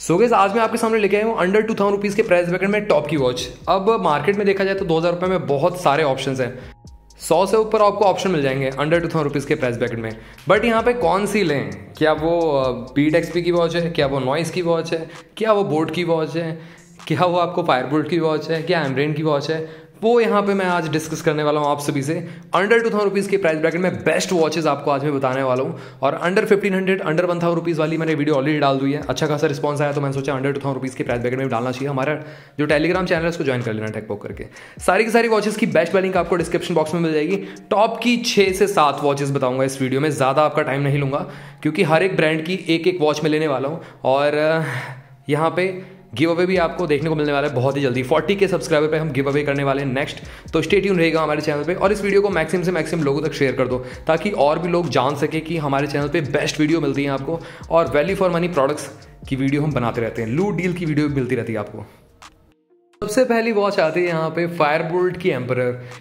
सो so आज मैं आपके सामने लेके आया हूँ अंडर टू थाउज़ेंड रुपीज़ के प्राइस ब्रैकेट में टॉप की वॉच अब मार्केट में देखा जाए तो दो हज़ार रुपये में बहुत सारे ऑप्शन हैं। सौ से ऊपर आपको ऑप्शन मिल जाएँगे अंडर टू थाउज़ेंड रुपीज़ के प्राइस ब्रैकेट में। बट यहाँ पे कौन सी लें? क्या वो बीट एक्सपी की वॉच है? क्या वो नॉइस की वॉच है? क्या वो बोर्ड की वॉच है? क्या वो आपको फायरबोल्ट की वॉच है? क्या एमब्रेन की वॉच है? वो यहाँ पे मैं आज डिस्कस करने वाला हूँ आप सभी से। अंडर टू थाउज़ेंड रुपीज़ के प्राइस ब्रैकेट में बेस्ट वॉचेस आपको आज मैं बताने वाला हूँ। और under fifteen hundred under one thousand rupees वाली मैंने वीडियो ऑलरेडी डाल दी है। अच्छा खासा रिस्पॉन्स आया तो मैंने सोचा अंडर टू थाउज़ेंड रुपीज़ के प्राइस ब्रैकेट में डालना चाहिए। हमारा जो टेलीग्राम चैनल है, उसको ज्वाइन कर लेना टेकबॉक करके। सारी की सारी वॉचेस की बेस्ट लिंक आपको डिस्क्रिप्शन बॉक्स में मिल जाएगी। टॉप की छः से सात वॉचेस बताऊँगा इस वीडियो में। ज़्यादा आपका टाइम नहीं लूँगा, क्योंकि हर एक ब्रांड की एक एक वॉच में लेने वाला हूँ। और यहाँ पे गिव अवे भी आपको देखने को मिलने वाला है बहुत ही जल्दी। 40 के सब्सक्राइबर पर हम गिव अवे करने वाले हैं नेक्स्ट तो स्टेट ट्यून रहेगा हमारे चैनल पर और इस वीडियो को मैक्सिम से मैक्सिमम लोगों तक शेयर कर दो ताकि और भी लोग जान सके कि हमारे चैनल पर बेस्ट वीडियो मिलती है आपको और वैल्यू फॉर मनी प्रोडक्ट्स की वीडियो हम बनाते रहते हैं। लू डील की वीडियो मिलती रहती है आपको। सबसे पहली वॉच आती है यहाँ पे फायर बोल्ट की एम्पर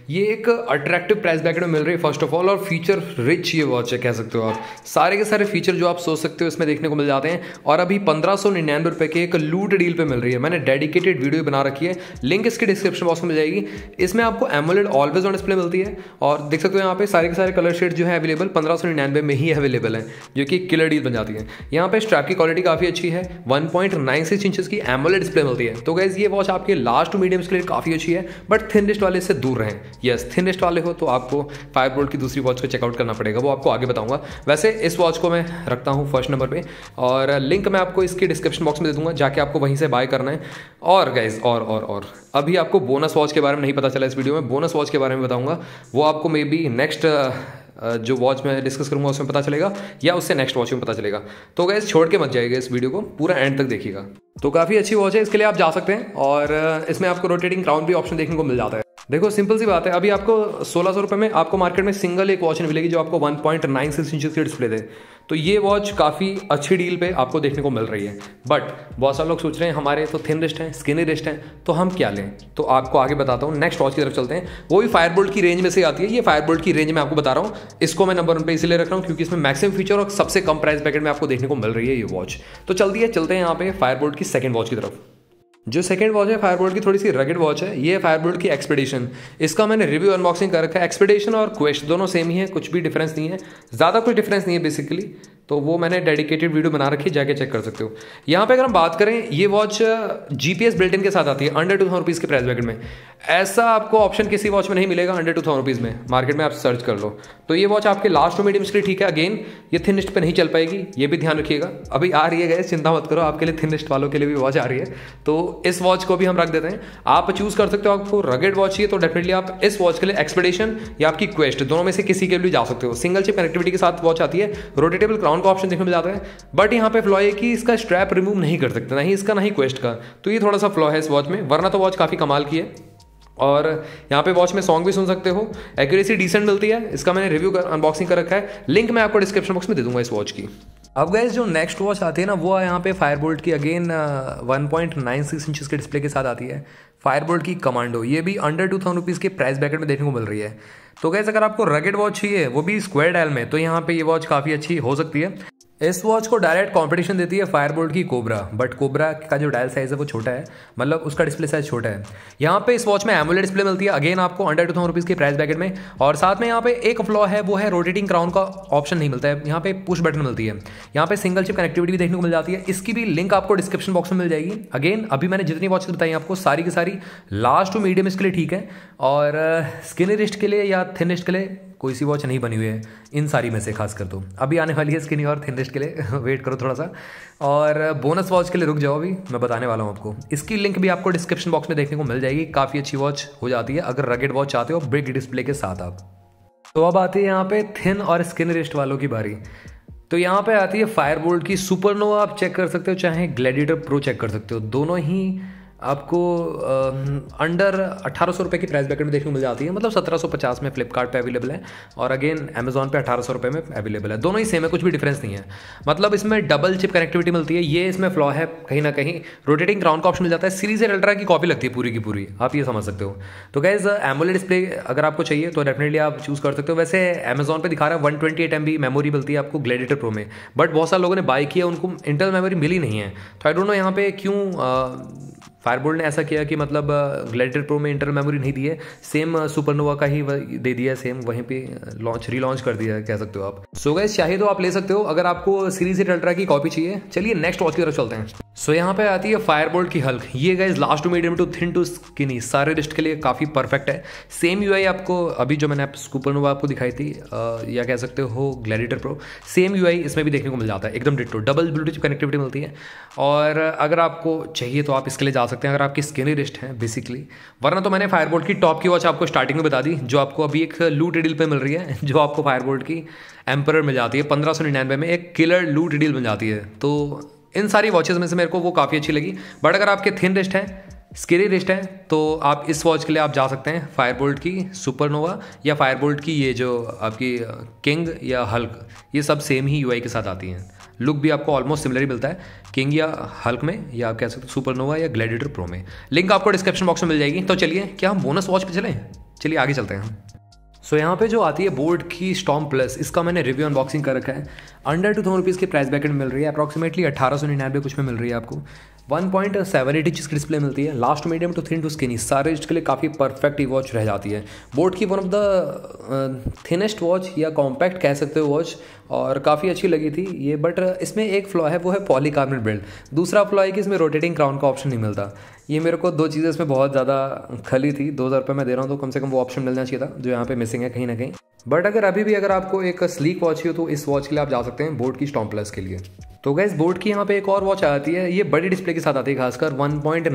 ये एक अट्रैक्टिव प्राइस बैकेट में मिल रही है फ़र्स्ट ऑफ़ ऑल और फीचर रिच ये वॉच है, कह सकते हो आप। सारे के सारे फीचर जो आप सोच सकते हो इसमें देखने को मिल जाते हैं। और अभी पंद्रह सौ निन्यानवे रुपए के एक लूट डील पे मिल रही है। मैंने डेडिकेटेड वीडियो बना रखी है। लिंक इसके डिस्क्रिप्शन बॉक्स में मिल जाएगी। इसमें आपको एमोलेड ऑलवेज ऑन डिस्प्ले मिलती है। और देख सकते हो यहाँ पे सारे के सारे कलर शेड जो है अवेलेबल पंद्रह सौ निन्यानवे में ही अवेलेबल है, जो कि किलर डील बन जाती है। यहाँ पे स्ट्रैप की क्वालिटी काफ़ी अच्छी है। One point nine six inches की एमोलेड डिस्प्ले मिलती है। तो गैस ये वॉच आपके लास्ट टू मीडियम के लिए काफ़ी अच्छी है बट थिनेस्ट वाले से दूर रहें। यस थिनेस्ट वाले हो तो आपको फायर बोल्ट की दूसरी वॉच को चेकआउट करना पड़ेगा। वो आपको आगे बताऊँगा। वैसे इस वॉच को मैं रखता हूँ फ़र्स्ट नंबर पर और लिंक मैं आपको इसकी डिस्क्रिप्शन बॉक्स में दे दूँगा, जाके आपको वहीं से बाय करना है। और गाइज़ और और और, अभी आपको बोनस वॉच के बारे में नहीं पता चला इस वीडियो में बोनस वॉच के बारे में बताऊँगा। वो आपको मे बी नेक्स्ट जो वॉच मैं डिस्कस करूँगा, उसमें पता चलेगा, या उससे नेक्स्ट वॉच में पता चलेगा। तो गैस छोड़ के मत जाएगा इस वीडियो को, पूरा एंड तक देखिएगा। तो काफ़ी अच्छी वॉच है, इसके लिए आप जा सकते हैं, और इसमें आपको रोटेटिंग क्राउन भी ऑप्शन देखने को मिल जाता है। देखो सिंपल सी बात है, अभी आपको सोलह सौ में आपको मार्केट में सिंगल एक वॉच मिलेगी जो आपको one point nine six inch की डिस्प्ले दे। तो ये वॉच काफ़ी अच्छी डील पे आपको देखने को मिल रही है। बट बहुत सारे लोग सोच रहे हैं, हमारे तो थिन रिस्ट हैं स्किनी रिस्ट हैं तो हम क्या लें? तो आपको आगे बताता हूँ नेक्स्ट वॉच की तरफ़ चलते हैं। वो भी फायरबोल्ट की रेंज में से आती है, ये फायरबोल्ट की रेंज में आपको बता रहा हूँ। इसको मैं नंबर वन पर इसलिए रख रहा हूँ क्योंकि इसमें मैक्सिमम फीचर और सबसे कम प्राइस पैकेट में आपको देखने को मिल रही है ये वॉच तो चलती है, चलते हैं यहाँ पे फायरबोल्ट की सेकेंड वॉच की तरफ़। जो सेकंड वॉच है फायरबोल्ट की थोड़ी सी रगेड वॉच है, ये है फायरबोल्ट की एक्सपेडिशन इसका मैंने रिव्यू अनबॉक्सिंग कर रखा है। एक्सपेडिशन और क्वेश्चन दोनों सेम ही है, कुछ भी डिफरेंस नहीं है। ज़्यादा कुछ डिफरेंस नहीं है बेसिकली तो वो मैंने डेडिकेटेड वीडियो बना रखी है जाके चेक कर सकते हो। यहाँ पे अगर हम बात करें, ये watch G P S built in के साथ आती है अंडर टू थाउज़ेंड रुपीज़ के प्राइस बैकेट में। ऐसा आपको ऑप्शन किसी वॉच में नहीं मिलेगा अंडर टू थाउज़ेंड रुपीज़ में। मार्केट में आप सर्च कर लो। तो ये वॉच आपके लास्ट टू मीडियम लिए ठीक है। अगेन ये थिनिस्ट पर नहीं चल पाएगी, ये भी ध्यान रखिएगा। अभी आ रही है गए चिंता मत करो, आपके लिए थिनिस्ट वालों के लिए भी वॉच आ रही है। तो इस वॉच को भी हम रख देते हैं। आप चूज़ कर सकते हो, आपको रगेड वॉच चाहिए तो डेफिनेटली आप इस वॉच के लिए एक्सपेडिशन या आपकी क्वेस्ट दोनों में से किसी के लिए जा सकते हो। सिंगल चिप कनेक्टिविटी के साथ वॉच आती है रोटेटेबल क्राउन का ऑप्शन देखने में जाता है। है बट यहाँ पे फ्लॉ है कि इसका स्ट्रैप रिमूव नहीं कर सकते नहीं इसका नहीं क्वेस्ट का। तो ये थोड़ा सा फ्लॉ है इस वॉच में, वरना तो वॉच काफ़ी कमाल की है। और यहाँ पे वॉच में सॉन्ग भी सुन सकते हो। एक्यूरेसी डिसेंट मिलती है, इसका मैंने रिव्यू कर अनबॉक्सिंग कर रखा है। लिंक मैं आपको डिस्क्रिप्शन बॉक्स में दे दूँगा इस वॉच की। अब गैस जो नेक्स्ट वॉच आती है ना, वो यहाँ पे फायरबोल्ट की again one point nine six inch के डिस्प्ले के साथ आती है। फायरबोल्ट की कमांडो ये भी अंडर टू थाउज़ेंड रुपीज़ के प्राइस बैकेट में देखने को मिल रही है। तो गैस अगर आपको रगेड वॉच चाहिए, वो भी स्क्वायर डायल में तो यहाँ पे ये वॉच काफ़ी अच्छी हो सकती है। इस वॉच को डायरेक्ट कंपटीशन देती है फायरबोल्ट की कोबरा बट कोबरा का जो डायल साइज़ है वो छोटा है मतलब उसका डिस्प्ले साइज़ छोटा है। यहाँ पे इस वॉच में एमुलेट डिस्प्ले मिलती है अगेन आपको अंडर टू थाउज़ेंड रुपीज़ के प्राइस बैकेट में, और साथ में यहाँ पे एक फ्लॉ है, वो है रोटेटिंग क्राउन का ऑप्शन नहीं मिलता है। यहाँ पे पुश बटन मिलती है। यहाँ पे सिंगल चिप कनेक्टिविटी देखने को मिल जाती है। इसकी भी लिंक आपको डिस्क्रिप्शन बॉक्स में मिल जाएगी। अगेन अभी मैंने जितनी वॉच बताई आपको, सारी की सारी लास्ट टू मीडियम इसके लिए ठीक है। और स्किन रिस्ट के लिए या थिन रिस्ट के लिए कोई सी वॉच नहीं बनी हुई है, इन सारी में से खास कर तो अभी आने वाली है स्किनी और थिनिस्ट के लिए वेट करो थोड़ा सा। और बोनस वॉच के लिए रुक जाओ अभी, मैं बताने वाला हूँ आपको। इसकी लिंक भी आपको डिस्क्रिप्शन बॉक्स में देखने को मिल जाएगी, काफ़ी अच्छी वॉच हो जाती है, अगर रगेड वॉच चाहते हो बिग डिस्प्ले के साथ आप। तो अब आती है यहाँ पे थिन और स्किन रिस्ट वालों की बारी। तो यहाँ पे आती है फायर बोल्ट की सुपरनोवा आप चेक कर सकते हो, चाहे ग्लैडिएटर प्रो चेक कर सकते हो। दोनों ही आपको अंडर अठारह सौ रुपये की प्राइस ब्रैकेट में देखने को मिल जाती है। मतलब सत्रह सौ पचास में फ्लिपकार्ट पे अवेलेबल है और अगेन अमेजोन पे अठारह सौ रुपये में अवेलेबल है। दोनों ही सेम है, कुछ भी डिफरेंस नहीं है। मतलब इसमें डबल चिप कनेक्टिविटी मिलती है। ये इसमें फ्लॉ है, कहीं ना कहीं। रोटेटिंग क्राउन का ऑप्शन मिल जाता है। सीरीज़ अल्ट्रा की कॉपी लगती है पूरी की पूरी। आप ये समझ सकते हो। तो गैस एमोले डिस्प्ले अगर आपको चाहिए तो डेफिनेटली आप चूज़ कर सकते हो। वैसे अमेजोन पर दिखा रहा है one twenty eight M B memory मिलती है आपको ग्लेडिटर प्रो में। बट बहुत सारे लोगों ने बाई किया, उनको इंटरनल मेमोरी मिली नहीं है। तो आई डोंट नो यहाँ पे क्यों फायरबोल्ट ने ऐसा किया कि मतलब ग्लेडिटर प्रो में इंटरनल मेमोरी नहीं दी है सेम सुपरनोवा का ही दे दिया सेम वहीं पे लॉन्च रीलॉन्च कर दिया कह सकते हो आप। सो so गैस चाहे तो आप ले सकते हो अगर आपको सीरीज़ एट अल्ट्रा की कॉपी चाहिए चलिए नेक्स्ट वॉच की तरफ़ चलते हैं। सो so, यहाँ पे आती है फायरबोल्ट की हल्क ये guys last to medium to thin to skinny सारे रिस्ट के लिए काफ़ी परफेक्ट है। सेम यूआई आपको अभी जो मैंने आप स्कूपरनोवा आपको दिखाई थी या कह सकते हो ग्लैडिटर प्रो सेम यूआई इसमें भी देखने को मिल जाता है एकदम डिटो डबल ब्लूटूथ कनेक्टिविटी मिलती है। और अगर आपको चाहिए तो आप इसके लिए जा सकते हैं अगर आपकी स्किनी रिस्ट है बेसिकली वरना तो मैंने फायरबोल्ट की टॉप की वॉच आपको स्टार्टिंग में बता दी, जो आपको अभी एक लूट डील पे मिल रही है, जो आपको फायरबोल्ट की एम्पर मिल जाती है। पंद्रह सौ निन्यानवे में एक किलर लूट डील मिल जाती है। तो इन सारी वॉचेज़ में से मेरे को वो काफ़ी अच्छी लगी। बट अगर आपके थिन रिस्ट हैं स्केरी रिस्ट है तो आप इस वॉच के लिए आप जा सकते हैं फायरबोल्ट की सुपरनोवा या फायरबोल्ट की ये जो आपकी किंग या हल्क ये सब सेम ही यूआई के साथ आती हैं। लुक भी आपको ऑलमोस्ट सिमिलर ही मिलता है। किंग या हल्क में या आप कह सकते हो सुपरनोवा या ग्लैडिएटर प्रो में। लिंक आपको डिस्क्रिप्शन बॉक्स में मिल जाएगी। तो चलिए क्या हम बोनस वॉच पे चलें? चलिए आगे चलते हैं सो so, यहाँ पे जो आती है बोर्ड की स्टॉम प्लस इसका मैंने रिव्यू अनबॉक्सिंग कर रखा है। अंडर टू थाउज़ेंड रुपीज़ की प्राइस बैकेट मिल रही है। अप्रॉक्सीमेटली अठारह सौ निन्यानवे कुछ में मिल रही है आपको। One point seven eight inch की डिस्प्ले मिलती है। Last medium to thin to skinny. सारे इसके लिए काफ़ी परफेक्ट ही वॉच रह जाती है। बोट की one of the thinnest watch या कॉम्पैक्ट कह सकते हो वॉच और काफ़ी अच्छी लगी थी ये बट इसमें एक फ्लॉ है, वो है पॉलीकार्बनेट बिल्ड दूसरा फ्लॉ है कि इसमें रोटेटिंग क्राउन का ऑप्शन नहीं मिलता। ये मेरे को दो चीज़ें इसमें बहुत ज़्यादा खली थी। दो हज़ार रुपये मैं दे रहा हूँ तो कम से कम वो ऑप्शन मिलना चाहिए था, जो यहाँ पे मिसिंग है कहीं ना कहीं। बट अगर अभी भी अगर आपको एक स्लीक वॉच ही हो तो इस वॉच के लिए आप जा सकते हैं बोट की स्टॉम प्लस के लिए। तो गैस बोट की यहाँ पे एक और वॉच आती है। ये बड़ी डिस्प्ले के साथ आती है खासकर 1.96 पॉइंट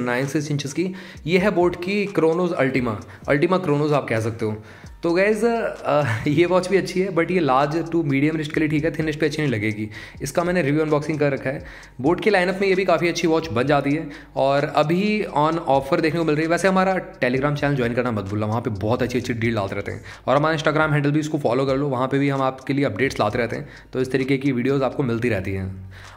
इंचेस की। ये है बोट की क्रोनोज अल्टीमा अल्टीमा क्रोनोज आप कह सकते हो। तो गैज़ ये वॉच भी अच्छी है बट ये लार्ज टू मीडियम रिस्ट के लिए ठीक है थिन रिस्ट पे अच्छी नहीं लगेगी। इसका मैंने रिव्यू अनबॉक्सिंग कर रखा है। बोट की लाइनअप में ये भी काफ़ी अच्छी वॉच बन जाती है, और अभी ऑन ऑफ़र देखने को मिल रही है। वैसे हमारा टेलीग्राम चैनल ज्वाइन करना मत भूलना, वहाँ पर बहुत अच्छी अच्छी डील डालते रहते हैं। और हमारा इंस्टाग्राम हैंडल भी इसको फॉलो कर लो, वहाँ पर भी हम आपके लिए अपडेट्स लाते रहते हैं। तो इस तरीके की वीडियोज़ आपको मिलती रहती हैं।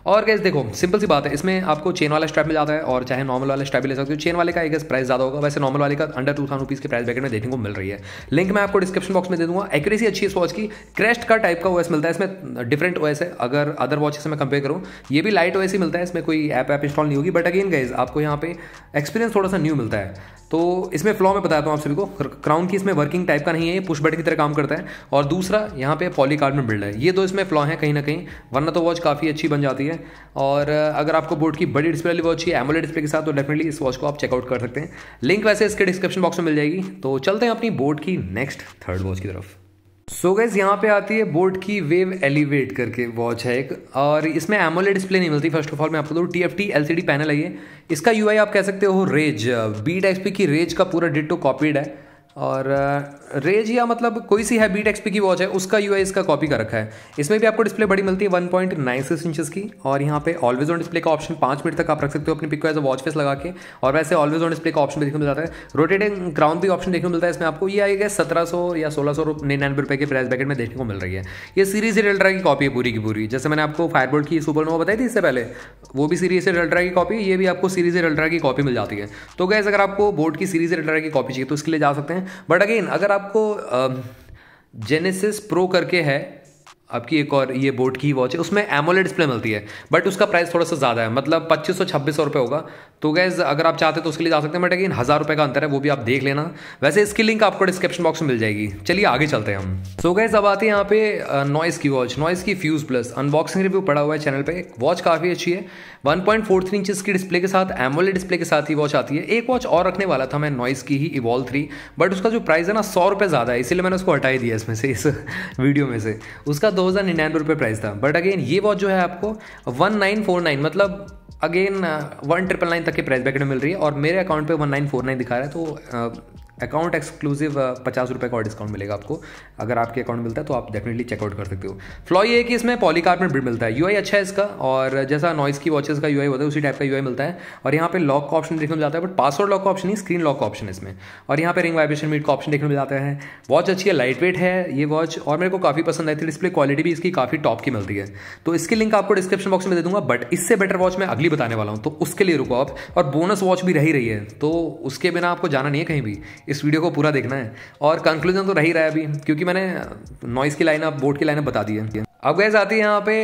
और गैस देखो सिंपल सी बात है, इसमें आपको चेन वाला स्ट्रैप मिल जाता है, और चाहे नॉर्मल वाला स्ट्रैप ले सकते हो। चेन वाले का एक प्राइस ज़्यादा होगा, वैसे नॉर्मल वाले का अंडर टू थाउज़ेंड रुपीज़ के प्राइस बैकेट में देखने को मिल रही है। लिंक मैं आपको डिस्क्रिप्शन बॉक्स में दे दूँगा। एक्यूरेसी अच्छी इस वॉच की। क्रेस्ट का टाइप का ओएस मिलता है। इसमें डिफरेंट ओएस है। अगर अदर वॉच से मैं कंपेयर करूँ, ये भी लाइट ओएस ही मिलता है। इसमें कोई ऐप ऐप इंस्टॉल नहीं होगी। बट अगेन गाइज़ आपको यहाँ पे एक्सपीरियंस थोड़ा सा न्यू मिलता है। तो इसमें फ्लॉ में बताता हूँ आप सभी को। क्राउन की इसमें वर्किंग टाइप का नहीं है। ये पुश बटन की तरह काम करता है। और दूसरा, यहाँ पे पॉलीकार्ड में बिल्ड है। ये दो इसमें फ्लॉ है कहीं ना कहीं। वरना तो वॉच काफ़ी अच्छी बन जाती है। और अगर आपको बोर्ड की बड़ी डिस्प्ले वाली वॉच चाहिए एमोलेड डिस्प्ले के साथ तो डेफिनेटली इस वॉच को आप चेकआउट कर सकते हैं। लिंक वैसे इसके डिस्क्रिप्शन बॉक्स में मिल जाएगी। तो चलते हैं अपनी बोर्ड की नेक्स्ट थर्ड वॉच की तरफ़। सो गैस यहाँ पे आती है बोर्ड की वेव एलिवेट करके वॉच है एक, और इसमें एमोलेड डिस्प्ले नहीं मिलती। फ़र्स्ट ऑफ़ ऑल मैं आपको दूँ T F T L C D panel है इसका यू आई आप कह सकते हो रेज बी टाइप की रेज का पूरा डिटो कॉपीड है। और रेज या मतलब कोई सी है बीट एक्सपी की वॉच है, उसका यू आई इसका कॉपी कर रखा है। इसमें भी आपको डिस्प्ले बड़ी मिलती है one point nine six inches की और यहाँ पे ऑलवेज ऑन डिस्प्ले का ऑप्शन पाँच मिनट तक आप रख सकते हो अपनी पिक को एज अ वॉच फेस लगा के। और वैसे ऑलवेज ऑन डिस्प्ले का ऑप्शन देखने को मिल जाता है। रोटेटिंग क्राउन भी ऑप्शन देखने को मिलता है। इसमें आपको ये आएगा सत्रह सौ या सोलह सौ निन्यानवे रुपये के प्राइस बैकेट में देखने को मिल रही है। ये सीरीज़ अल्ट्रा की कॉपी है पूरी की पूरी। जैसे मैंने आपको फायरबोर्ड की सुपर सुपरनोवा बताई थी इससे पहले, वो भी सीरीज़ अल्ट्रा की कॉपी ये भी आपको सीरीज़ अल्ट्रा की कॉपी मिल जाती है। तो गैस अगर आपको बोर्ड की सीरीज़ अल्ट्रा की कॉपी चाहिए तो इसके लिए जा सकते हैं। बट अगेन अगर आपको जेनेसिस प्रो करके है आपकी एक और ये बोट की वॉच है, उसमें एमोलेड डिस्प्ले मिलती है बट उसका प्राइस थोड़ा सा ज़्यादा है मतलब पच्चीस सौ, छब्बीस सौ रुपये होगा। तो गैस अगर आप चाहते तो उसके लिए जा सकते हैं बट अगेन हज़ार रुपये का अंतर है, वो भी आप देख लेना। वैसे इसकी लिंक आपको डिस्क्रिप्शन बॉक्स में मिल जाएगी। चलिए आगे चलते हैं हम। सो so अब आते हैं यहाँ पे नॉइस की वॉच नॉइस की फ्यूज प्लस अनबॉक्सिंग रिव्यू पड़ा हुआ है चैनल पर वॉच काफ़ी अच्छी है। One point four three inches की डिस्प्ले के साथ एमोलेड डिस्प्ले के साथ ही वॉच आती है। एक वॉच और रखने वाला था मैं नॉइस की ही इवॉल्व थ्री बट उसका जो प्राइस है ना, सौ रुपये ज़्यादा है, इसीलिए मैंने उसको हटाई दिया इसमें से, इस वीडियो में से। उसका दो हज़ार निन्यानवे रुपये प्राइस था। बट अगेन ये वॉच जो है आपको वन नाइन फोर नाइन मतलब अगेन वन ट्रिपल नाइन तक के प्राइस बैकेट में मिल रही है और मेरे अकाउंट पे वन नाइन फोर नाइन दिखा रहा है तो अकाउंट एक्सक्लूसिव पचास रुपये का और डिस्काउंट मिलेगा आपको। अगर आपके अकाउंट मिलता है तो आप डेफिनेटली चेकआउट कर सकते हो। फ्लॉ ये है कि इसमें पॉलीकार्बन बिड मिलता है। यूआई अच्छा है इसका और जैसा नॉइस की वॉचेस का यूआई होता है, उसी टाइप का यूआई मिलता है। और यहाँ पे लॉक का ऑप्शन देखने को जाता है बट पासवर्ड लॉक का ऑप्शन नहीं स्क्रीन लॉक का ऑप्शन इसमें। और यहाँ पे रिंग वाइब्रेशन मीट का ऑप्शन देखने को जाता है। वॉच अच्छी है लाइट वेट है ये वॉच और मेरे को काफ़ी पसंद आई थी। डिस्प्ले क्वालिटी भी इसकी काफ़ी टॉप की मिलती है। तो इसकी लिंक आपको डिस्क्रिप्शन बॉक्स में दे दूँगा बट इससे बेटर वॉच मैं अगली बताने वाला हूँ। तो उसके लिए रुको आप। और बोनस वॉच भी रही रही है। तो उसके बिना आपको जाना नहीं है कहीं भी। इस वीडियो को पूरा देखना है। और कंक्लूजन तो रही रहा है अभी, क्योंकि मैंने नॉइस की लाइन बोर्ड की लाइन बता दी है। अब गैस आती है यहाँ पे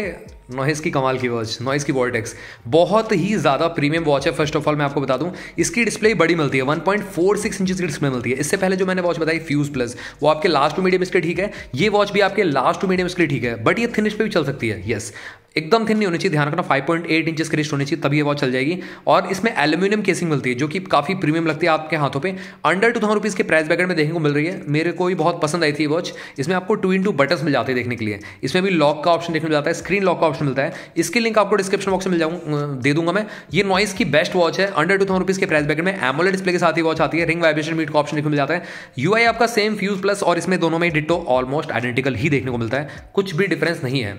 नॉइस की कमाल की वॉच नॉइस की वॉल्टेक्स बहुत ही ज़्यादा प्रीमियम वॉच है फ़र्स्ट ऑफ़ ऑल मैं आपको बता दूँ, इसकी डिस्प्ले बड़ी मिलती है 1.46 इंचेस की डिस्प्ले मिलती है। इससे पहले जो मैंने वॉच बताई फ्यूज प्लस वो आपके लास्ट टू मीडियम इसके ठीक है, ये वॉच भी आपके लास्ट टू मीडियम इसके ठीक है बट ये थिन पे भी चल सकती है यस एकदम थिन नहीं होनी चाहिए, ध्यान रखना 5.8 इंचेस की रिस्ट होनी चाहिए, तभी ये वॉच चल जाएगी। और इसमें एल्यूमिनियम केसिंग मिलती है, जो कि काफ़ी प्रीमियम लगती है आपके हाथों पे। अंडर टू थाउज़ेंड रुपीज़ के प्राइस बैकेट में देखने को मिल रही है। मेरे को भी बहुत पसंद आई थी वॉच इसमें आपको टू इन टू मिल जाते हैं देखने के लिए। इसमें भी लॉक का ऑप्शन देखने को जाता है स्क्रीन लॉक का ऑप्शन मिलता है। इसकी लिंक आपको डिस्क्रिप्शन बॉक्स में मिल जाऊँ दे दूँगा मैं। ये नॉइस की बेस्ट वॉच है। अंडर टू थाउज़ेंड रुपीज़ के प्राइस बैकेट में एमोलेड डिस्प्ले के साथ ही वॉच आती है। रिंग वाइब्रेशन मीट का ऑप्शन देखने मिल जाता है। यूआई आपका सेम फ्यूज प्लस और इसमें दोनों में डिटो ऑलमोस्ट आइडेंटिकल ही देखने को मिलता है। कुछ भी डिफरेंस नहीं है।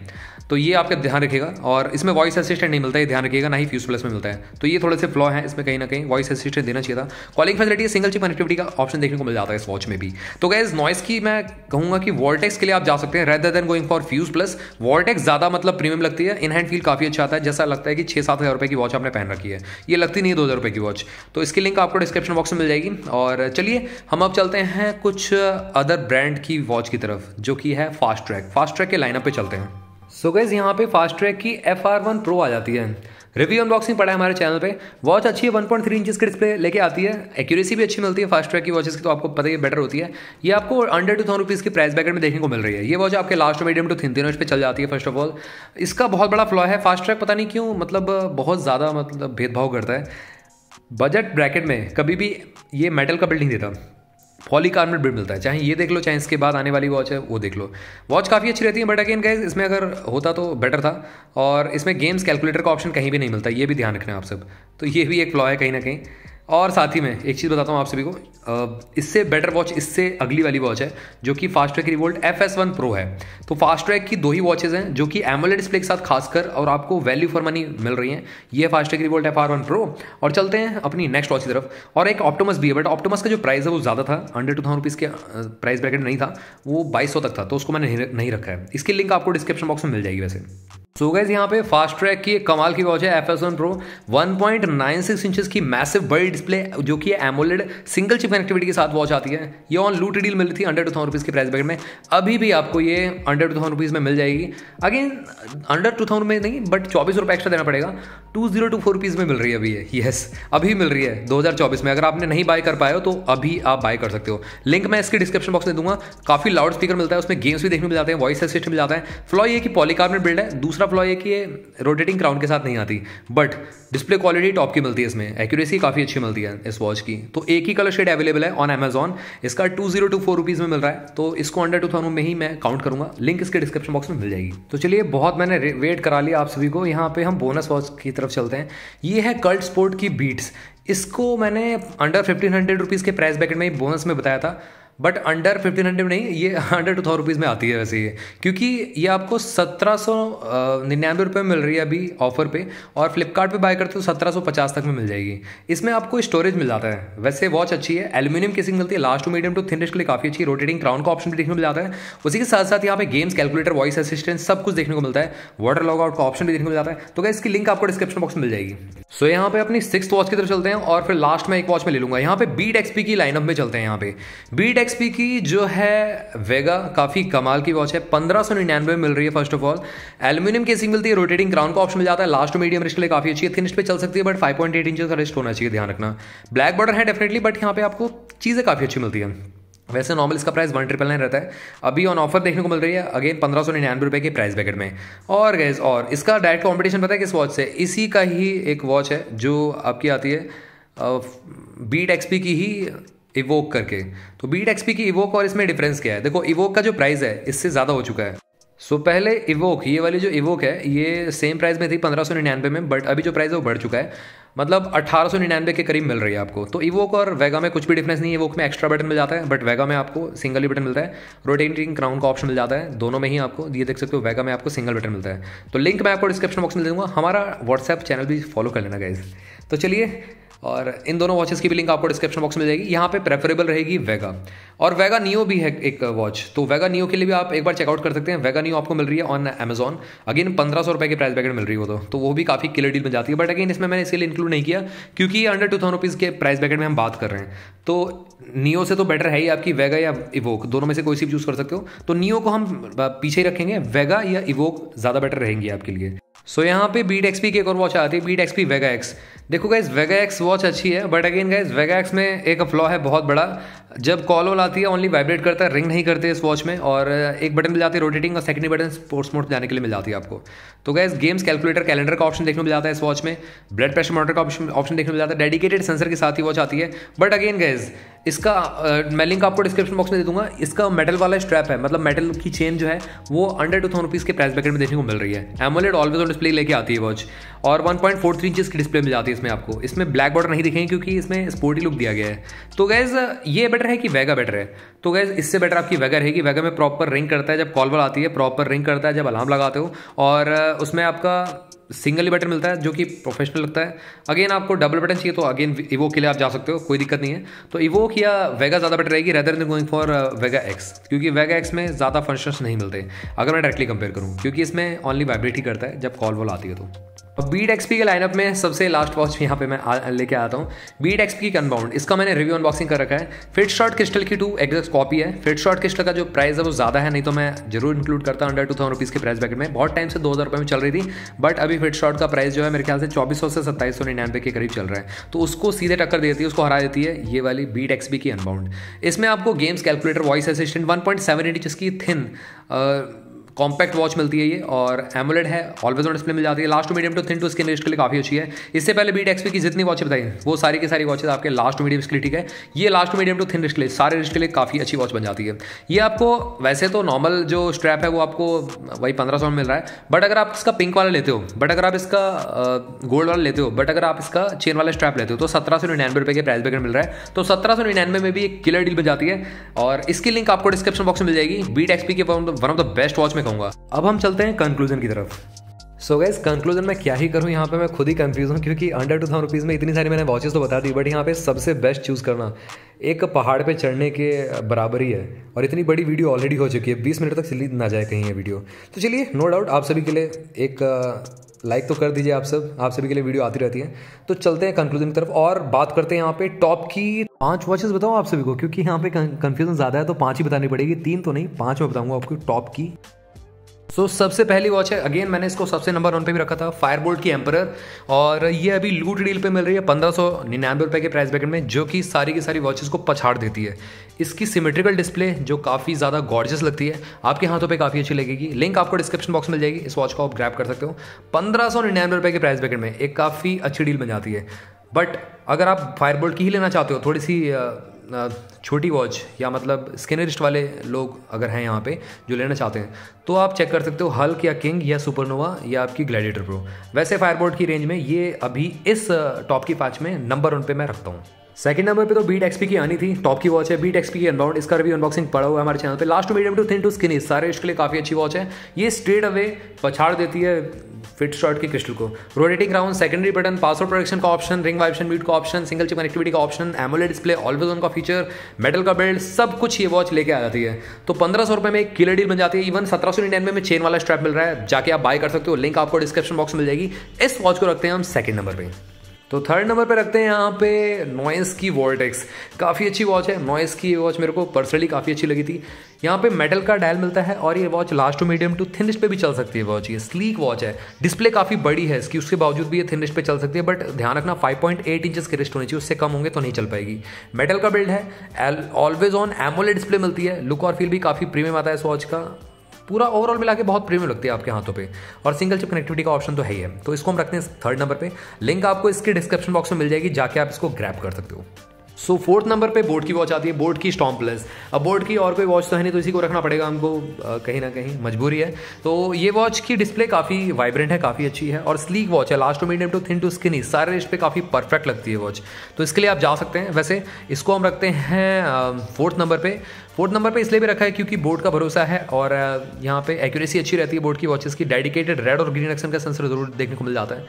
तो ये आपका ध्यान रखेगा और इसमें वॉइस असिस्टेंट नहीं मिलता है ध्यान रखिएगा, ना ही फ्यूज प्लस में मिलता है। तो ये थोड़े से फ्लॉ है, इसमें कहीं ना कहीं वॉइस असिस्टेंट देना चाहिए था। Calling facility single chip connectivity का ऑप्शन देखने को मिल जाता है इस वॉच में भी। तो गैस नॉइस की मैं कहूँगा कि वॉल्टेक्स के लिए आप जा सकते हैं rather than going for fuse plus Vortex ज़्यादा मतलब प्रीमियम लगती है। इन हैंड फील काफ़ी अच्छा आता है, जैसा लगता है कि छः सात हज़ार रुपये की वॉच आपने पहन रखी है। ये लगती नहीं दो हज़ार रुपये की वॉच तो इसकी लिंक आपको डिस्क्रिप्शन बॉक्स में मिल जाएगी। और चलिए, हम अब चलते हैं कुछ अदर ब्रांड की वॉच की तरफ़, जो कि है फास्ट ट्रैक फास्ट ट्रैक के लाइनअप पे चलते हैं। सो गैस यहाँ पे फास्ट ट्रैक की एफ़ आर वन प्रो आ जाती है। रिव्यू अनबॉक्सिंग पड़ा है हमारे चैनल पे। वॉच अच्छी है 1.3 पॉइंट थ्री इंचज की डिस्प्ले लेके आती है। एक्यूरेसी भी अच्छी मिलती है फास्ट ट्रैक की वॉचेस की तो आपको पता ही बेटर होती है। ये आपको अंडर टू थाउज़ेंड रुपीज़ की प्राइस बैकेट में देखने को मिल रही है। ये वॉच आपके लास्ट मीडियम टू थिन तीनों पे चल जाती है फ़र्स्ट ऑफ़ ऑल इसका बहुत बड़ा फ्लॉ है फास्ट ट्रैक पता नहीं क्यों मतलब बहुत ज़्यादा मतलब भेदभाव करता है। बजट ब्रैकेट में कभी भी ये मेटल का बिल्डिंग देता। पॉलीकार्बोनेट बिल्ड मिलता है। चाहे ये देख लो, चाहे इसके बाद आने वाली वॉच है, वो देख लो। वॉच काफ़ी अच्छी रहती है बट अगेन गाइज़ इसमें अगर होता तो बेटर था। और इसमें गेम्स कैलकुलेटर का ऑप्शन कहीं भी नहीं मिलता, ये भी ध्यान रखना आप सब। तो ये भी एक फ्लॉ है कहीं ना कहीं। और साथ ही में एक चीज़ बताता हूँ आप सभी को। इससे बेटर वॉच इससे अगली वाली वॉच है, जो कि Fastrack revolt F S one pro है। तो फास्ट ट्रैक की दो ही वॉचेज हैं, जो कि एमोलेड डिस्प्ले के साथ खासकर और आपको वैल्यू फॉर मनी मिल रही हैं। ये Fastrack revolt F R one pro और चलते हैं अपनी नेक्स्ट वॉच की तरफ़। और एक ऑप्टोमस भी है बट ऑप्टोमस का जो प्राइस है वो ज़्यादा था अंडर टू थाउज़ेंड रुपीज़ के प्राइस ब्रैकेट नहीं था, वो बाईस तक था तो उसको मैंने नहीं रखा है। इसकी लिंक आपको डिस्क्रिप्शन बॉक्स में मिल जाएगी वैसे। सो so गैस यहाँ पे फास्ट ट्रैक की कमाल की वॉच है F S one pro one point nine six inches की मैसिव बड़ी डिस्प्ले जो कि एमोलेड सिंगल चिप कनेक्टिविटी के साथ वॉच आती है। ये ऑन लूट डील मिली थी अंडर टू थाउज़ेंड रुपीज़ के प्राइस बैकेट में। अभी भी आपको ये अंडर टू थाउज़ेंड रुपीज़ में मिल जाएगी। अगेन अंडर टू थाउज़ेंड में नहीं बट चौबीस रुपये एक्स्ट्रा देना पड़ेगा। Two zero two four rupees में मिल रही है अभी ये। यस अभी मिल रही है दो हज़ार चौबीस में। अगर आपने नहीं बाय कर पाए हो तो अभी आप बाय कर सकते हो। लिंक मैं इसके डिस्क्रिप्शन बॉक्स में दूँगा। काफ़ी लाउड स्पीकर मिलता है, उसमें गेम्स भी देखने मिल जाते हैं वॉइस असिस्टेंट मिल जाता है। फ्लॉ ये कि पॉलीकार्बोनेट बिल्ड है, दूसरा फ्लॉ ये कि ये रोटेटिंग क्राउन के साथ नहीं आती बट डिस्प्ले क्वालिटी टॉप की मिलती है इसमें। एक्यूरेसी काफ़ी अच्छी मिलती है इस वॉच की। तो एक ही कलर शेड अवेलेबल है ऑन अमेजॉन इसका two zero two four rupees में मिल रहा है। तो इसको अंडर टू थाउज़ेंड में ही मैं काउंट करूँगा। लिंक इसके डिस्क्रिप्शन बॉक्स में मिल जाएगी। तो चलिए, बहुत मैंने वेट करा लिया आप सभी को। यहाँ पे हम बोनस वॉच की तरफ़ चलते हैं। ये है कल्ट स्पोर्ट की बीट्स इसको मैंने अंडर फिफ्टीन हंड्रेड रुपीज़ के प्राइस बैकेट में बोनस में बताया था। बट अंडर फिफ्टीन हंड्रेड नहीं ये अंडर टू थाउज़ेंड रुपीज़ में आती है वैसे ये। क्योंकि ये आपको सत्रह सौ निन्यानवे रुपये मिल रही है अभी ऑफ़र पे और फ्लिपकार्ट पे बाय करते हो सत्रह सौ पचास तक में मिल जाएगी। इसमें आपको स्टोरेज मिल जाता है। वैसे वॉच अच्छी है एल्यूमिनियम केसिंग मिलती है last to medium to thin के लिए काफ़ी अच्छी रोटेटिंग क्राउन का ऑप्शन भी देखने को मिल जाता है। उसी के साथ साथ यहाँ पे games calculator voice assistant sub कुछ देखने को मिलता है। वाटर लॉग आउट का ऑप्शन भी देखने को मिल जाता है। तो क्या इसकी लिंक आपको डिस्क्रिप्शन बॉक्स में मिल जाएगी। सो so, यहाँ पे अपनी सिक्स वॉच की तरफ़ चलते हैं और फिर लास्ट में एक वॉच में ले लूँगा। यहाँ पे बीट एक्सपी की लाइनअप में चलते हैं यहाँ पे। बीट एक्सपी की जो है वेगा काफ़ी कमाल की वॉच है। पंद्रह सौ निन्यानवे मिल रही है first of all aluminium casing मिलती है रोटेटिंग क्राउन का ऑप्शन मिल जाता है। लास्ट मीडियम रिस्ट के लिए काफ़ी अच्छी है। थिनिस्ट पे चल सकती है but five point eight inch का रिस्ट होना चाहिए, ध्यान रखना। ब्लैक बॉर्डर है डेफिनेटली बट यहाँ पे आपको चीज़ें काफ़ी अच्छी मिलती है। वैसे नॉर्मल इसका प्राइस वन ट्रिपल नाइन रहता है। अभी ऑन ऑफ़र देखने को मिल रही है अगेन पंद्रह सौ निन्यानवे रुपये के प्राइस बैकेट में। और गैस और इसका डायरेक्ट कॉम्पिटिशन पता है किस वॉच से? इसी का ही एक वॉच है, जो आपकी आती है बीट एक्सपी की ही इवोक करके। तो बीट एक्सपी की इवोक और इसमें डिफरेंस क्या है? देखो इवोक का जो प्राइस है इससे ज़्यादा हो चुका है। सो so, पहले इवोक ये वाली जो इवोक है ये सेम प्राइस में थी पंद्रह सौ निन्यानवे में बट अभी जो प्राइस है वो बढ़ चुका है। मतलब अठारह सौ निन्यानवे के करीब मिल रही है आपको। तो इवोक और वेगा में कुछ भी डिफरेंस नहीं है इवोक में एक्स्ट्रा बटन मिल जाता है बट वेगा में आपको सिंगल ही बटन मिलता है। रोटेटिंग क्राउन का ऑप्शन मिल जाता है दोनों में ही आपको ये देख सकते हो वेगा में आपको सिंगल बटन मिलता है। तो लिंक मैं आपको डिस्क्रिप्शन बॉक्स में दे दूँगा हमारा व्हाट्सएप चैनल भी फॉलो कर लेना गाइज़ तो चलिए और इन दोनों वॉचेस की भी लिंक आपको डिस्क्रिप्शन बॉक्स में जाएगी। यहाँ पे प्रेफरेबल रहेगी वेगा और वेगा नियो भी है एक वॉच तो वेगा नियो के लिए भी आप एक बार चेकआउट कर सकते हैं। वेगा नियो आपको मिल रही है ऑन अमेजॉन अगेन पंद्रह सौ रुपये की प्राइस बैकेट मिल रही हो तो, तो वो भी काफ़ी किलर डील में जाती है। बट अगेन इसमें मैंने इसके लिए इंक्लूड नहीं किया क्योंकि अंडर टू थाउज़ेंड रुपीज़ के प्राइस बैकेट में हम बात कर रहे हैं। तो नियो से तो बेटर है ही आपकी वेगा या इवोक दोनों में से कोई सी भी चूज़ कर सकते हो। तो नियो को हम पीछे रखेंगे। वेगा या इवोक ज़्यादा बेटर रहेंगी आपके लिए। सो so, यहाँ पे बीट एक्सपी की एक और वॉच आती है। बीट एक्सपी वेगा एक्स देखो गाइज़ वेगा एक्स वॉच अच्छी है but again guys Vega X में एक फ्लॉ है बहुत बड़ा। जब कॉल वॉल आती है ओनली वाइब्रेट करता है रिंग नहीं करते इस वॉच में, और एक बटन मिल जाती है रोटेटिंग और सेकंड बटन स्पोर्ट्स मोड जाने के लिए मिल जाती है आपको। तो गैस गेम्स कैलकुलेटर कैलेंडर का ऑप्शन देखने मिल जाता है इस वॉच में ब्लड प्रेशर मॉनिटर का ऑप्शन ऑप्शन देखने को मिल जाता है डेडिकेटेड सेंसर के साथ ही वॉच आती है। बट अगेन गैस इसका मैं लिंक आपको डिस्क्रिप्शन बॉक्स में दे दूँगा, इसका मेटल वाला स्ट्रैप है मतलब मेटल की चेन जो है, वो अंडर टू थाउज़ेंड रुपीज़ के प्राइस बैकेट में देखने को मिल रही है। एमोलेड ऑलवेज ऑन डिस्प्ले लेके आती है वॉच और 1.43 पॉइंट इंचेस की डिस्प्ले मिल जाती है इसमें आपको। इसमें ब्लैक बॉर्डर नहीं दिखेंगे, क्योंकि इसमें स्पोर्टी लुक दिया गया है। तो गैस ये बेटर है कि वेगा बेटर है? तो गैस इससे बेटर आपकी वेगा रहेगी। वेगा में प्रॉपर रिंग करता है, जब कॉल बॉल आती है प्रॉपर रिंग करता है, जब अलार्म लगाते हो। और उसमें आपका सिंगल ही बटन मिलता है, जो कि प्रोफेशनल लगता है। अगेन आपको डबल बटन चाहिए तो अगेन इवो के लिए आप जा सकते हो, कोई दिक्कत नहीं है। तो इवो या वेगा ज़्यादा बेटर रहेगी rather than going for Vega X क्योंकि वेगा एक्स में ज़्यादा फ़ंक्शंस नहीं मिलते। अगर मैं डायरेक्टली कंपेयर करूँ, क्योंकि इसमें ऑनली वाइब्रेट ही करता है, जब कॉल वॉल आती है तो। बीट एक्सपी के लाइनअप में सबसे लास्ट वॉच यहाँ पे मैं लेके आता हूँ। बीट एक्सपी की अनबाउंड इसका मैंने रिव्यू अनबॉक्सिंग कर रखा है। फिट शॉर्ट क्रिस्टल की टू एग्जैक्ट कॉपी है। फिट शॉर्ट क्रिस्टल का जो प्राइस है वो ज़्यादा है, नहीं तो मैं ज़रूर इंक्लूड करता हूँ अंडर टू थाउज़ेंड रुपीज़ के प्राइस बैकेट में। बहुत टाइम से दो हज़ार रुपये में चल रही थी बट अभी फिट शॉर्ट का प्राइस जो है मेरे ख्याल से चौबीस से सत्ताईस सौ निन्यानवे के करीब चल रहा है। तो उसको सीधे टक्कर देती है, उसको हरा देती है ये वाली बीट एक्सपी की अनबाउंड इसमें आपको games calculator voice assistant one point seven eight की थिन कॉम्पैक्ट वॉच मिलती है ये, और एमुलेट है ऑलवेज ऑन डिस्प्ले मिल जाती है। Last to medium to thin to skin wrist के लिए काफ़ी अच्छी है। इससे पहले बीट एक्सपी की जितनी वॉच बताई वो सारी की सारी वॉचेज आपके लास्ट टू मीडियम के लिए ठीक है। ये last to medium to thin wrist के लिए सारे रिस्ट के लिए काफ़ी अच्छी वॉच बन जाती है। ये आपको वैसे तो नॉर्मल जो स्ट्रैप है, वो आपको वही पंद्रह सौ में मिल रहा है। बट अगर आप इसका पिंक वाला लेते हो बट अगर आप इसका गोल्ड वाला लेते हो बट अगर आप इसका चेन वाला स्ट्रैप लेते हो तो सत्रह सौ निन्यानवे रुपये के प्राइस बैकेट मिल रहा है। तो सत्रह सौ निन्यानवे में भी एक किलर डील बन जाती है, और इसकी लिंक आपको डिस्क्रिप्शन बॉक्स में मिल जाएगी। बीट एक्सपी के one of the best watch में कहूँगा। अब हम चलते हैं कंक्लूजन की तरफ़। सो गैस कंक्लूजन में क्या ही करूँ यहाँ पे, मैं खुद ही कंफ्यूज हूँ, क्योंकि अंडर टू थाउज़ेंड रुपीज़ में इतनी सारी मैंने वॉचेस तो बता दी बट यहाँ पे सबसे बेस्ट चूज़ करना। एक पहाड़ पे चढ़ने के बराबर ही है, और इतनी बड़ी वीडियो ऑलरेडी हो चुकी है। बीस मिनट तक चली ना जाए कहीं ये वीडियो तो चलिए नो डाउट आप सभी के लिए एक लाइक तो कर दीजिए आप सब, आप सभी के लिए वीडियो आती रहती है। तो चलते हैं कंक्लूजन की तरफ़, और बात करते हैं यहाँ पे टॉप की। पाँच वॉचेस बताओ आप सभी को, क्योंकि यहाँ पे कंफ्यूजन ज़्यादा है तो पाँच ही बतानी पड़ेगी। तीन तो नहीं, पाँच में बताऊँगा आपको टॉप की। सो so, सबसे पहली वॉच है। अगेन मैंने इसको सबसे नंबर वन पे भी रखा था फायर बोल्ट की एम्पर और ये अभी लूट डील पे मिल रही है पंद्रह सौ निन्यानवे रुपये के प्राइस बैकेट में जो कि सारी की सारी वॉचेस को पछाड़ देती है। इसकी सिमेट्रिकल डिस्प्ले जो काफ़ी ज़्यादा गॉर्जियस लगती है आपके हाथों पर काफ़ी अच्छी लगेगी। लिंक आपको डिस्क्रिप्शन बॉक्स मिल जाएगी इस वॉच को आप ग्रैप कर सकते हो। पंद्रह सौ निन्यानवे रुपये के प्राइस बैकेट में एक काफ़ी अच्छी डील बन जाती है। बट अगर आप फायर बोल्ट की ही लेना चाहते हो थोड़ी सी छोटी वॉच या मतलब स्किनरिस्ट वाले लोग अगर हैं यहाँ पे जो लेना चाहते हैं तो आप चेक कर सकते हो हल्क या किंग या सुपरनोवा या आपकी ग्लैडिएटर प्रो वैसे फायरबोर्ड की रेंज में ये अभी इस टॉप की पाँच में नंबर वन पे मैं रखता हूँ। सेकंड नंबर पे तो बीट एक्सपी की आनी थी टॉप की वॉच है बीट एक्सपी की अनबाउंड इसका भी अनबॉक्सिंग पड़ा हुआ है हमारे चैनल पे। Last medium to thin to skin सारे इसके लिए काफ़ी अच्छी वॉच है। ये स्ट्रेट अवे पछाड़ देती है फिट शॉर्ट के क्रिस्टल को। Rotating round secondary button password production का ऑप्शन रिंग वाइब्रेशन म्यूट का ऑप्शन सिंगल चिप कनेक्टिविटी का option AMOLED display always on का फीचर मेटल का बेल्ट सब कुछ ये वॉच लेके आ जाती है। तो पंद्रह सौ रुपए में एक किलर डील बन जाती है। इवन सत्रह सौ निन्यानवे में चेन वाला स्ट्रैप मिल रहा है, जाके आप बाय कर सकते हो। लिंक आपको डिस्क्रिप्शन बॉक्स में मिल जाएगी। इस वॉच को रखते हैं हम सेकंड नंबर पे। तो थर्ड नंबर पे रखते हैं यहाँ पे नॉइस की वॉल्टेक्स काफ़ी अच्छी वॉच है। नॉइस की वॉच मेरे को पर्सनली काफ़ी अच्छी लगी थी। यहाँ पे मेटल का डायल मिलता है और ये watch last to medium to thinnest पे भी चल सकती है वॉच ये स्लीक वॉच है। डिस्प्ले काफ़ी बड़ी है। इसकी उसके बावजूद भी ये थिनिस्ट पे चल सकती है बट ध्यान रखना 5.8 पॉइंट इंचेस की रिस्ट होनी चाहिए। उससे कम होंगे तो नहीं चल पाएगी। मेटल का बिल्ड है। ऑलवेज ऑन एमोले डिस्प्ले मिलती है। लुक और फील भी काफ़ी प्रीमियम आता है इस वॉच का। पूरा ओवरऑल मिला के बहुत प्रीमियम लगती है आपके हाथों पे। और सिंगल चिप कनेक्टिविटी का ऑप्शन तो है ही है। तो इसको हम रखते हैं थर्ड नंबर पे। लिंक आपको इसके डिस्क्रिप्शन बॉक्स में मिल जाएगी, जाके आप इसको ग्रैप कर सकते हो। सो फोर्थ नंबर पे बोर्ड की वॉच आती है बोर्ड की स्टॉम प्लस अब बोर्ड की और कोई वॉच तो है नहीं तो इसी को रखना पड़ेगा हमको कहीं ना कहीं, मजबूरी है। तो ये वॉच की डिस्प्ले काफ़ी वाइब्रेंट है, काफ़ी अच्छी है और स्लीक वॉच है। Last to medium to thin to skinny सारे इस पर काफ़ी परफेक्ट लगती है वॉच तो इसके लिए आप जा सकते हैं। वैसे, इसको हम रखते हैं फोर्थ नंबर पर फोर्थ नंबर पे इसलिए भी रखा है क्योंकि बोर्ड का भरोसा है और यहाँ पे एक्यूरेसी अच्छी रहती है बोर्ड की वॉचेस की। डेडिकेटेड रेड और ग्रीन एक्शन का सेंसर ज़रूर देखने को मिल जाता है।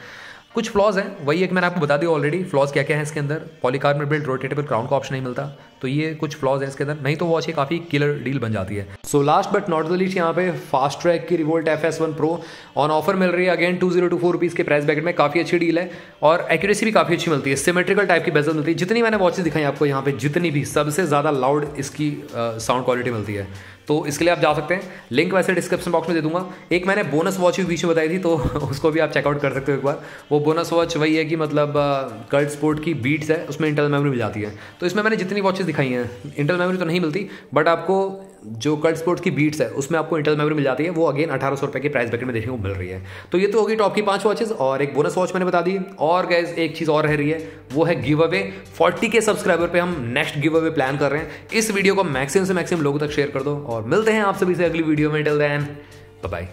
कुछ फ्लॉज हैं। वही एक मैंने आपको बता दिया ऑलरेडी फ्लॉज क्या क्या है इसके अंदर। पॉलीकार्बोनेट बिल्ड रोटेटेबल क्राउन का ऑप्शन नहीं मिलता। तो ये कुछ फ्लॉज है इसके अंदर। नहीं तो वॉच ये काफ़ी किलर डील बन जाती है। So last but not the least यहाँ पे फास्ट ट्रैक की revolt F S one pro on offer मिल रही है। Again two zero two four rupees के प्राइस बैकेट में काफ़ी अच्छी डील है और एक्यूरेसी भी काफ़ी अच्छी मिलती है। सिमेट्रिकल टाइप की बेजल मिलती है। जितनी मैंने वॉचेस दिखाई आपको यहाँ पे, जितनी भी, सबसे ज़्यादा लाउड इसकी साउंड क्वालिटी मिलती है। तो इसके लिए आप जा सकते हैं। लिंक वैसे डिस्क्रिप्शन बॉक्स में दे दूँगा। एक मैंने बोनस वॉच भी बीच में बताई थी तो उसको भी आप चेकआउट कर सकते हो एक बार। वो बोनस वॉच वही है कि मतलब कर्ट स्पोर्ट की बीट्स है, उसमें इंटरनल मेमोरी मिल जाती है। तो इसमें मैंने जितनी वॉचेस दिखाई हैं। इंटरनल मेमोरी तो नहीं मिलती बट आपको जो कट स्पोर्ट्स की बीट्स है, उसमें आपको इंटरनल मेमोरी मिल जाती है। वो अगेन अठारह सौ रुपये के प्राइस बैकेट में देखने को मिल रही है। तो ये तो होगी टॉप की पाँच वॉचेस और एक बोनस वॉच मैंने बता दी। और गैस एक चीज़ और रह रही है, वो है give away forty K subscriber पे हम नेक्स्ट गिव अवे प्लान कर रहे हैं। इस वीडियो को मैक्सिमम से मैक्सिमम लोगों तक शेयर कर दो और मिलते हैं आप सभी से अगली वीडियो में। Till then bye